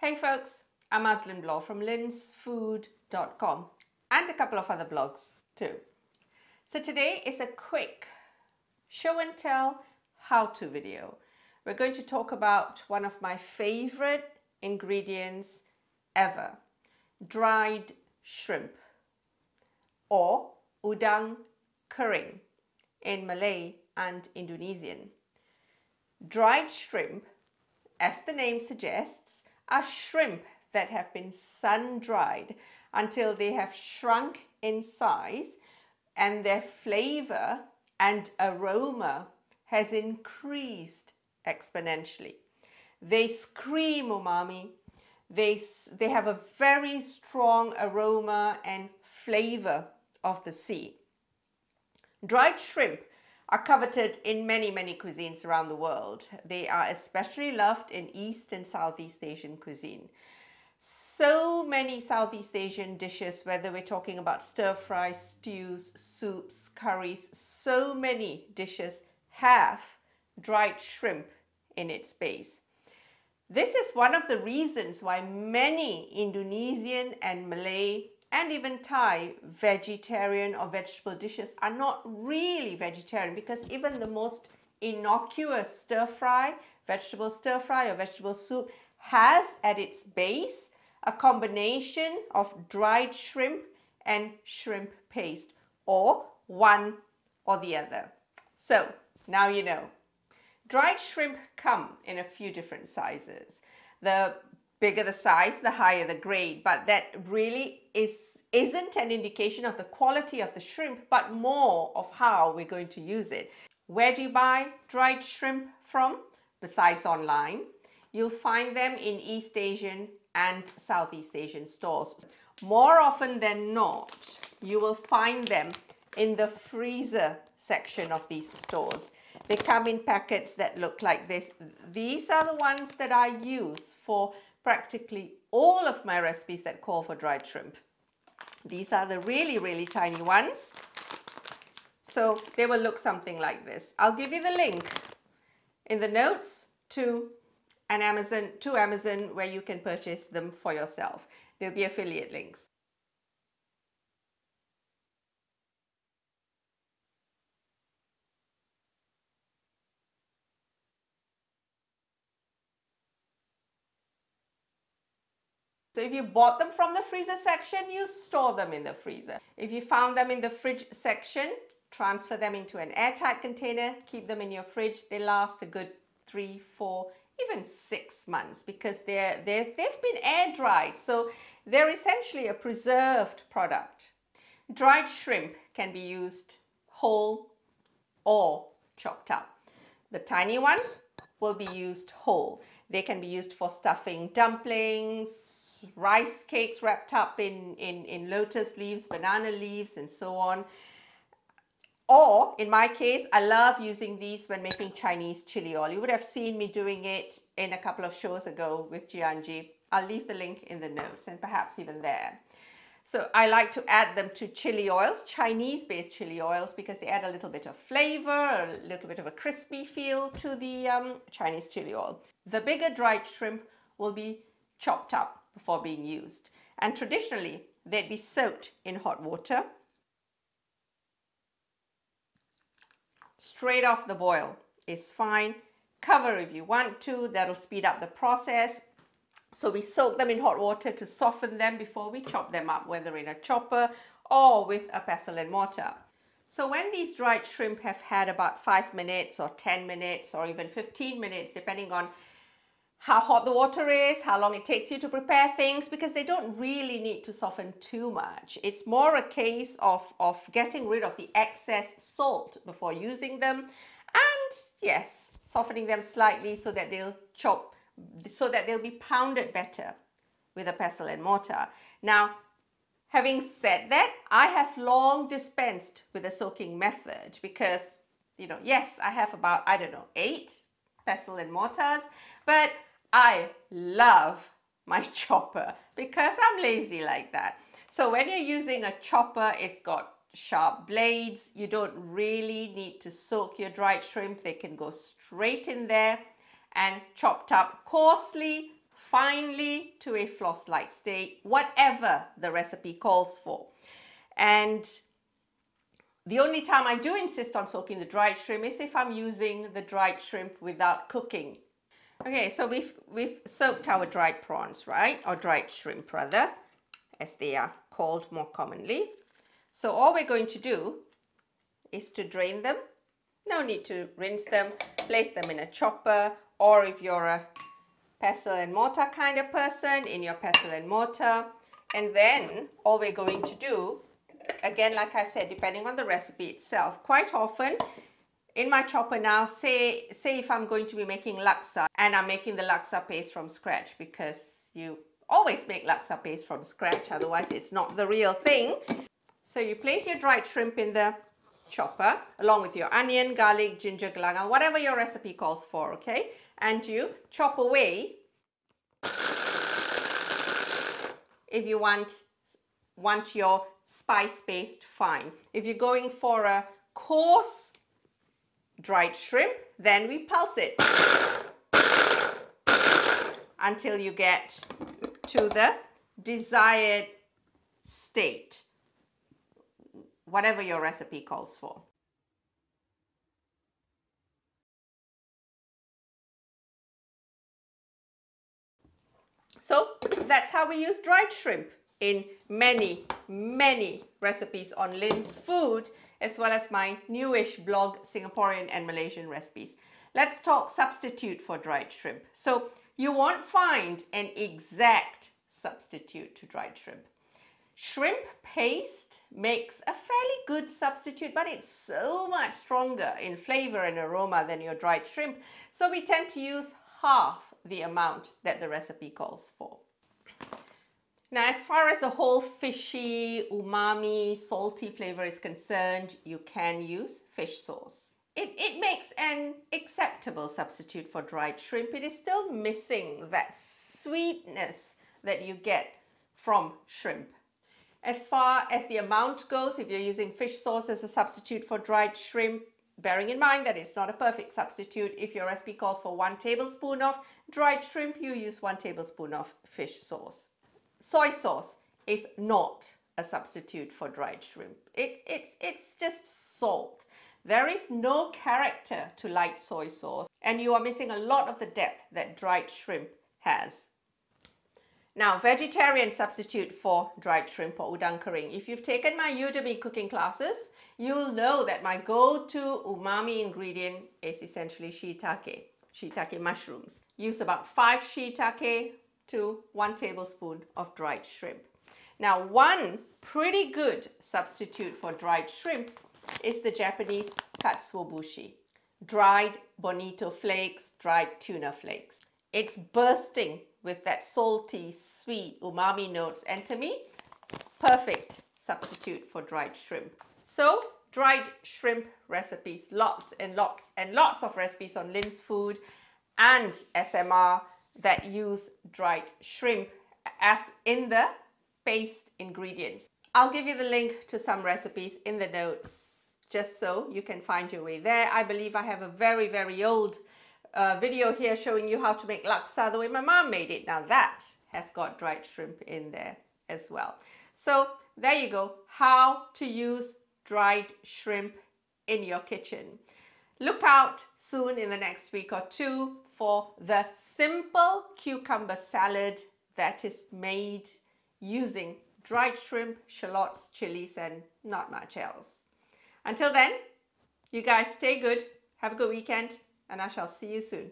Hey folks, I'm Azlin Bloor from linsfood.com and a couple of other blogs too. So today is a quick show and tell how-to video. We're going to talk about one of my favorite ingredients ever, dried shrimp or udang kering in Malay and Indonesian. Dried shrimp, as the name suggests, are shrimp that have been sun-dried until they have shrunk in size and their flavor and aroma has increased exponentially. They scream umami. They, they have a very strong aroma and flavor of the sea. Dried shrimp are coveted in many, many cuisines around the world. They are especially loved in East and Southeast Asian cuisine. So many Southeast Asian dishes, whether we're talking about stir fries, stews, soups, curries, so many dishes have dried shrimp in its base. This is one of the reasons why many Indonesian and Malay and even Thai vegetarian or vegetable dishes are not really vegetarian because even the most innocuous stir fry, vegetable stir fry or vegetable soup has at its base a combination of dried shrimp and shrimp paste or one or the other. So now you know. Dried shrimp come in a few different sizes. The bigger the size, the higher the grade. But that really is, isn't an indication of the quality of the shrimp, but more of how we're going to use it. Where do you buy dried shrimp from? Besides online, you'll find them in East Asian and Southeast Asian stores. More often than not, you will find them in the freezer section of these stores. They come in packets that look like this. These are the ones that I use for practically all of my recipes that call for dried shrimp. These are the really, really tiny ones. So they will look something like this. I'll give you the link in the notes to an Amazon, to Amazon where you can purchase them for yourself. There'll be affiliate links. So if you bought them from the freezer section, you store them in the freezer. If you found them in the fridge section, transfer them into an airtight container, keep them in your fridge. They last a good three, four, even six months because they're, they're, they've been air dried. So they're essentially a preserved product. Dried shrimp can be used whole or chopped up. The tiny ones will be used whole. They can be used for stuffing dumplings, rice cakes wrapped up in, in, in lotus leaves, banana leaves, and so on. Or, in my case, I love using these when making Chinese chili oil. You would have seen me doing it in a couple of shows ago with Jianji. I'll leave the link in the notes and perhaps even there. So I like to add them to chili oils, Chinese-based chili oils, because they add a little bit of flavor, a little bit of a crispy feel to the um, Chinese chili oil. The bigger dried shrimp will be chopped up before being used. And traditionally, they'd be soaked in hot water straight off the boil is fine. Cover if you want to, that'll speed up the process. So we soak them in hot water to soften them before we chop them up, whether in a chopper or with a pestle and mortar. So when these dried shrimp have had about 5 minutes or 10 minutes or even 15 minutes, depending on how hot the water is, how long it takes you to prepare things, because they don't really need to soften too much. It's more a case of, of getting rid of the excess salt before using them. And yes, softening them slightly so that they'll chop, so that they'll be pounded better with a pestle and mortar. Now, having said that, I have long dispensed with the soaking method because, you know, yes, I have about, I don't know, eight pestle and mortars, but I love my chopper because I'm lazy like that. So when you're using a chopper, it's got sharp blades. You don't really need to soak your dried shrimp. They can go straight in there and chopped up coarsely, finely to a floss-like state, whatever the recipe calls for. And the only time I do insist on soaking the dried shrimp is if I'm using the dried shrimp without cooking. Okay, so we've, we've soaked our dried prawns, right? Or dried shrimp rather, as they are called more commonly. So all we're going to do is to drain them. No need to rinse them. Place them in a chopper or if you're a pestle and mortar kind of person, in your pestle and mortar. And then all we're going to do again, like I said, depending on the recipe itself, quite often in my chopper now, say, say if I'm going to be making laksa and I'm making the laksa paste from scratch because you always make laksa paste from scratch, otherwise it's not the real thing. So you place your dried shrimp in the chopper along with your onion, garlic, ginger, galangal, whatever your recipe calls for, okay? And you chop away if you want, want your spice paste, fine. If you're going for a coarse dried shrimp, then we pulse it until you get to the desired state, whatever your recipe calls for. So that's how we use dried shrimp in many, many recipes on Lin's Food, as well as my newish blog, Singaporean and Malaysian recipes. Let's talk substitute for dried shrimp. So you won't find an exact substitute to dried shrimp. Shrimp paste makes a fairly good substitute, but it's so much stronger in flavor and aroma than your dried shrimp. So we tend to use half the amount that the recipe calls for. Now, as far as the whole fishy, umami, salty flavor is concerned, you can use fish sauce. It, it makes an acceptable substitute for dried shrimp. It is still missing that sweetness that you get from shrimp. As far as the amount goes, if you're using fish sauce as a substitute for dried shrimp, bearing in mind that it's not a perfect substitute, if your recipe calls for one tablespoon of dried shrimp, you use one tablespoon of fish sauce soy sauce is not a substitute for dried shrimp. It's, it's, it's just salt. There is no character to light soy sauce and you are missing a lot of the depth that dried shrimp has. Now, vegetarian substitute for dried shrimp or udang kering. If you've taken my Udemy cooking classes, you'll know that my go-to umami ingredient is essentially shiitake, shiitake mushrooms. Use about five shiitake, to one tablespoon of dried shrimp. Now, one pretty good substitute for dried shrimp is the Japanese katsuobushi, dried bonito flakes, dried tuna flakes. It's bursting with that salty, sweet umami notes and to me, perfect substitute for dried shrimp. So, dried shrimp recipes, lots and lots and lots of recipes on Lin's Food and SMR that use dried shrimp as in the paste ingredients. I'll give you the link to some recipes in the notes just so you can find your way there. I believe I have a very, very old uh, video here showing you how to make laksa the way my mom made it. Now that has got dried shrimp in there as well. So there you go, how to use dried shrimp in your kitchen. Look out soon in the next week or two for the simple cucumber salad that is made using dried shrimp, shallots, chilies, and not much else. Until then, you guys stay good, have a good weekend, and I shall see you soon.